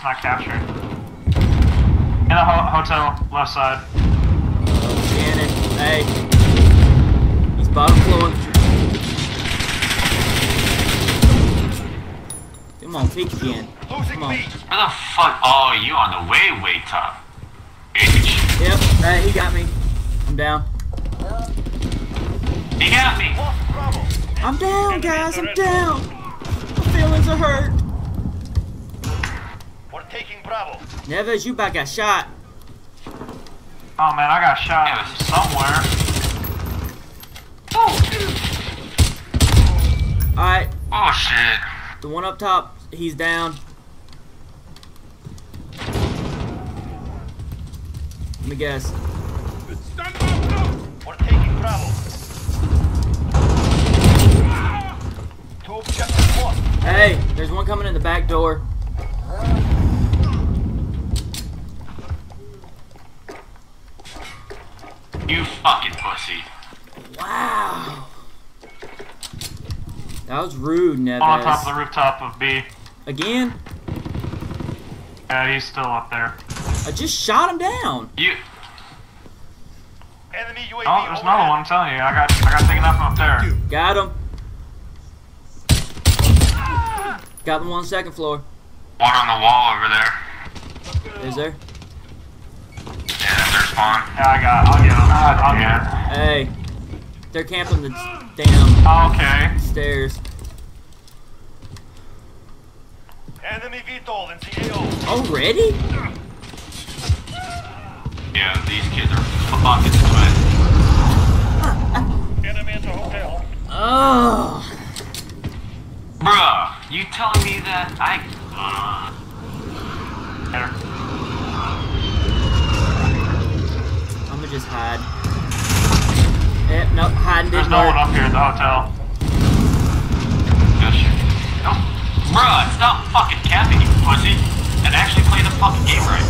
It's not captured. In the ho hotel, left side. Shannon. Hey. He's bottom floor. Come on, peek it Losing Come on. B. Where the fuck? Oh, you on the way, way top. Bitch. Yep. Hey, he got me. I'm down. He got me. I'm down, guys. I'm down. My feelings are hurt. We're taking Bravo. Neves, you about got shot. Oh man, I got shot Yes. somewhere. Oh, Alright, Oh shit. the one up top, he's down. Let me guess. We're taking Bravo. Two objectives lost. Hey, there's one coming in the back door. You fucking pussy. Wow. That was rude, One on top of the rooftop of B. Again, Yeah, he's still up there. I just shot him down. You. Enemy UAV Oh, there's overhead. another one. I'm telling you, I got I got taken out from up there. Got him. Got the one on the second floor. One on the wall over there. Is there? Yeah, that's spawn. Yeah, I got. I'll get him. I'll get him. Hey. They're camping the damn Oh, okay. stairs. Enemy VTOL in the AO. Already? Yeah, these kids are fucking sweat. Enemy at the hotel. Oh. Bruh, you telling me that I. Uh, There. I'm gonna just hide. Eh, nope, hiding There's no work. one up here at the hotel. gosh. No. Bruh, stop fucking capping, you pussy. And actually play the fucking game right.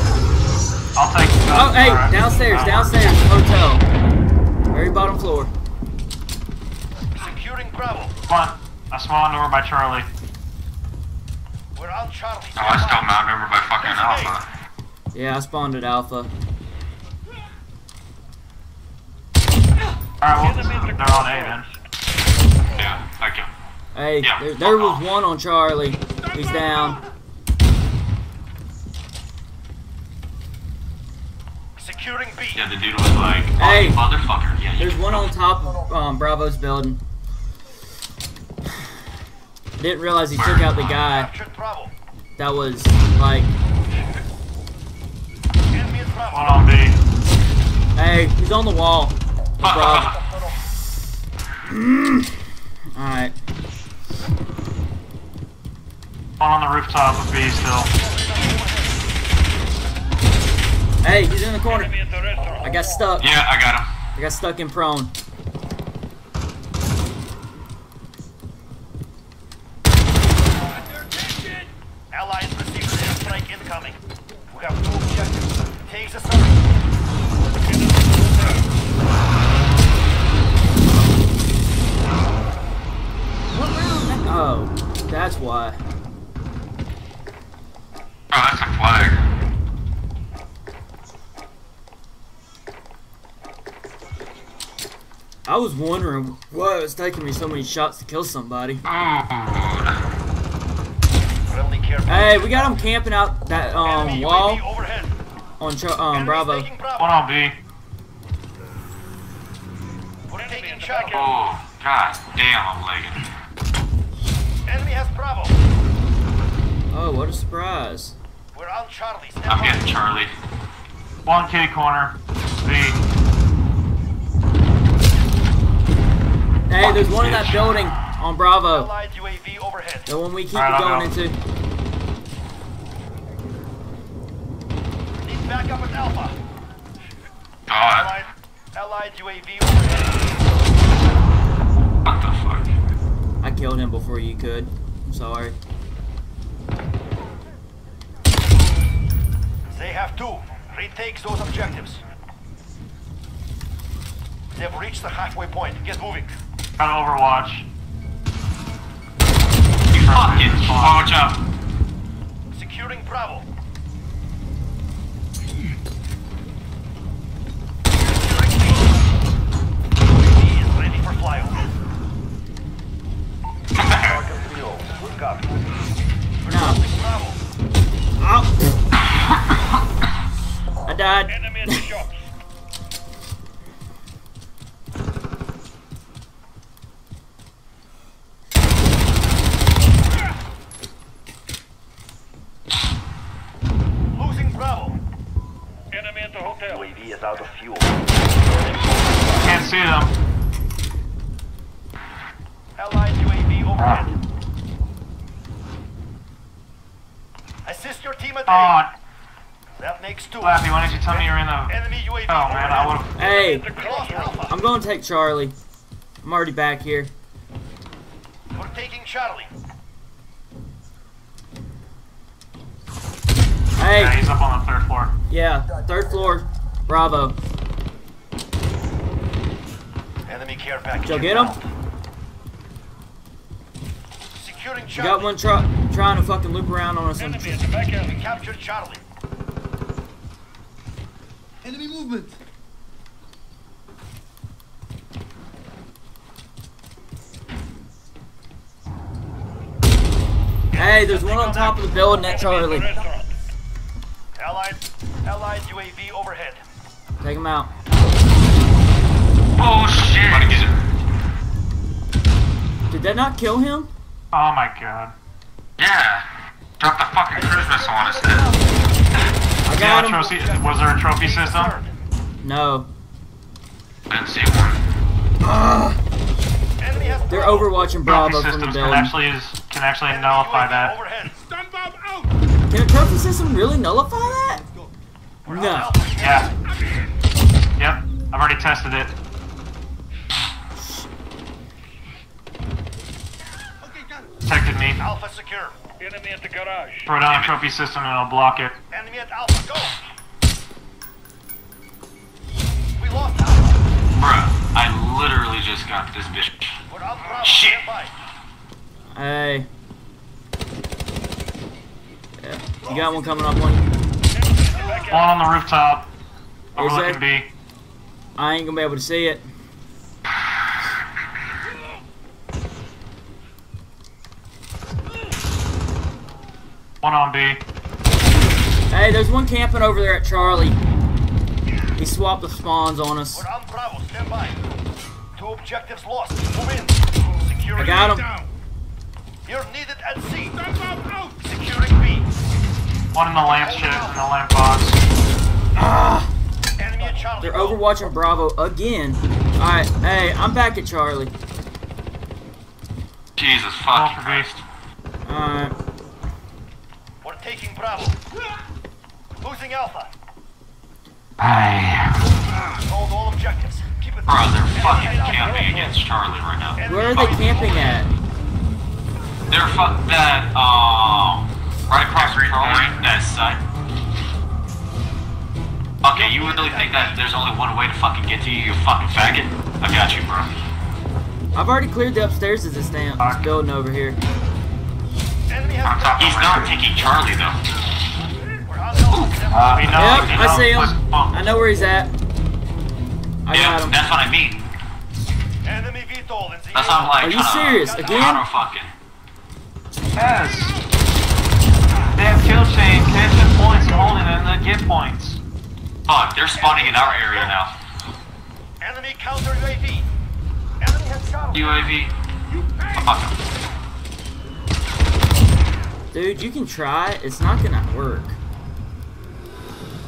I'll take. Oh, hey, Alright. downstairs, downstairs, hotel. Very bottom floor. Securing Bravo. Come on. I spawned over by Charlie. We're on Charlie. Oh, I still mounted over by fucking Alpha. Yeah, I spawned at Alpha. Alright, well, they're on A then. Yeah, I can. Hey, Yeah, there, there was off. one on Charlie. He's down. Securing B. Yeah, the dude was like, oh, Hey. motherfucker. Yeah, you There's one on top of um, Bravo's building. Didn't realize he took out the guy that was like, Enemy at Bravo. One on B. hey, he's on the wall. Bravo. Hmm. Alright. One on the rooftop of B still. Hey, he's in the corner. Enemy at the restaurant. I got stuck. Yeah, I got him. I got stuck in prone. Allies received airstrike incoming. We have two objectives. Take the sun. Why. Oh, that's a flag. I was wondering why it was taking me so many shots to kill somebody. Oh, Hey, we got them camping out that um Enemy wall UAV overhead. on Char- um Bravo. taking Bravo. One on B. We're taking Charlie. oh, god damn, I'm lagging. Enemy has Bravo. Oh, what a surprise! We're on Charlie. Stand I'm by. getting Charlie. One K corner. B. Hey, there's one in that building on Bravo. Allied UAV overhead. The one we keep Alright, I'll going into. Need backup at Alpha. God, Allied, Allied UAV overhead. what the fuck? I killed him before you could. I'm sorry. They have two. Retake those objectives. They've reached the halfway point. Get moving. Got Overwatch. You fucking. Watch out. Securing Bravo. Securing B. UAV is ready for flyover. 3 We're covered. No. Bravo. Oh. I died. Enemy at the shops. Losing Bravo. Enemy at the hotel. UAV is out of fuel. Can't see them. Allied UAV overhead. Assist your team at A. Oh, That makes two. Lappy, why didn't you tell me you're in the... Enemy UAV Oh, man, I would've... Hey, I'm going to take Charlie. I'm already back here. We're taking Charlie. Hey, Yeah, he's up on the third floor. yeah, third floor. Bravo. Enemy care package. Y'all get him? Inbound. Securing Charlie. got one truck trying to fucking loop around on us. Enemy at the back alley. Captured Charlie. Enemy movement. Hey, there's one on top of the building at Charlie. Allied, Allied UAV overhead. Take him out. Oh shit! Trying to get it. Did that not kill him? Oh my god. Yeah. Drop the fucking cruise missile on his head. I got him. trophy, was there a trophy system? No. Didn't see one. Enemy They're Bravo. overwatching Trophy Bravo from the systems can actually is, can actually nullify that. Overhead. Can a trophy system really nullify that? No. Yeah. Yep. I've already tested it. Detected me. Alpha secure. Enemy at the garage. Throw down a trophy system and I'll block it. Enemy at Alpha. Go. We lost Alpha. Bruh, I literally just got this bitch. We're on Bravo. Shit. Stand. Hey. Yeah. You got one coming up one. One on the rooftop. Is Overlooking there? B. I ain't gonna be able to see it. One on B. Hey, there's one camping over there at Charlie. He swapped the spawns on us. On Bravo. Stand by. Two objectives lost. Move in. Securing I got him. You're needed at C. Securing B. One in the lamp shit, in the lamp box. Enemy at Charlie. They're overwatching Bravo again. Alright, hey, I'm back at Charlie. Jesus Going fucking for Christ. Alright. We're taking Bravo. Losing Alpha. Hold all objectives. Keep it. Bro, they're fucking Alpha. camping against Charlie right now. Where are they camping at? They're fuck that um right across from Charlie, that side. Okay, you really think that there's only one way to fucking get to you, you fucking faggot? I got you, bro. I've already cleared the upstairs of this damn this building over here. He's not taking Charlie though. We're on Alpha. Stand by. We know, Yep, we I see him. I know where he's at. I yeah, got him. that's what I mean. Enemy VTOL in the That's what I'm like. Are you serious? Again? fucking. Yes. They have kill chain, catching points and holding it, and then get points. Fuck, they're spawning in our area now. Enemy counter UAV. Enemy has Charlie. UAV. Fuck 'em. Dude, you can try. It's not gonna work.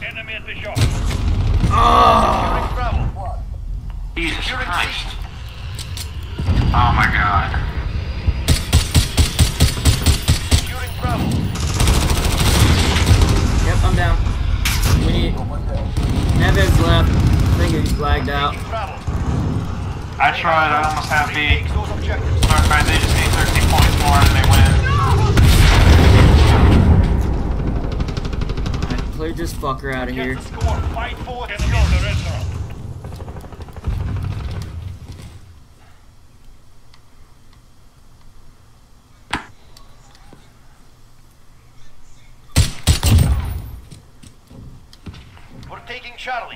Enemy at the shop. Oh! Jesus Christ. Oh my god. Yep, I'm down. We need. Nevin's left. I think he's flagged out. I tried, I almost have B. Retake those. Alright, they just need 13 points more and they win. fucker out of here.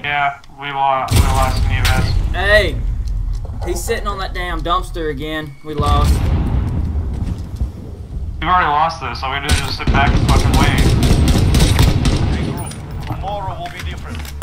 Yeah, we lost. We lost Hey, he's sitting on that damn dumpster again. We lost. We've already lost this, so we need to just sit back and fucking Tomorrow will be different.